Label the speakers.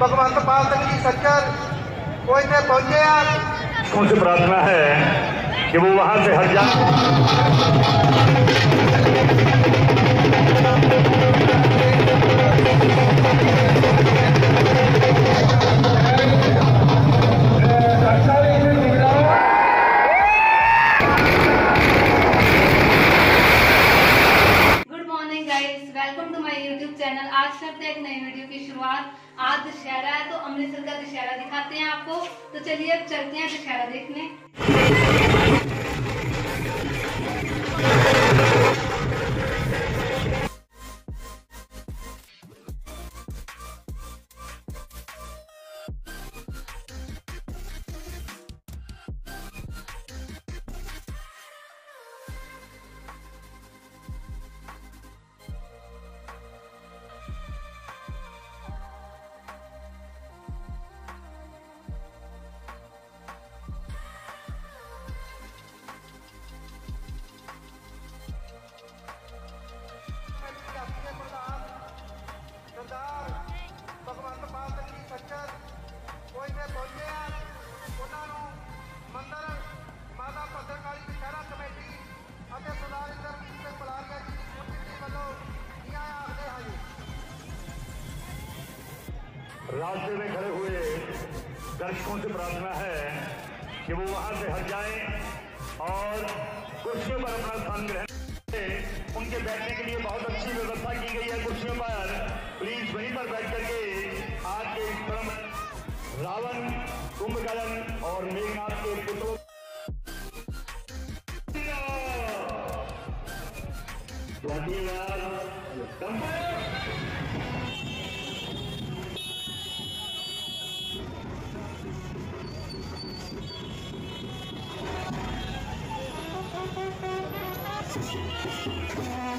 Speaker 1: ਭਗਵੰਤ ਪਾਲ ਸਿੰਘ ਜੀ ਸੱਚਰ ਉਹ ਇੱਥੇ ਪਹੁੰਚੇ ਆ
Speaker 2: उनसे प्रार्थना है कि वो वहां से हट जाए
Speaker 3: चैनल आज हैं एक नई वीडियो की शुरुआत आज दशहरा है तो अमृतसर का दशहरा दिखाते हैं आपको। तो चलिए अब चलते हैं दशहरा देखने।
Speaker 2: रास्ते में खड़े हुए दर्शकों से प्रार्थना है कि वो वहाँ से हट जाएँ और कुर्सियों पर अपना स्थान ग्रहण उनके बैठने के लिए बहुत अच्छी व्यवस्था की गई है कुर्सियों पर। प्लीज़ वहीं पर बैठ करके आज के इस परम रावण, कुंभकर्ण और मेघनाथ के पुत्रों धन्यवाद Oh,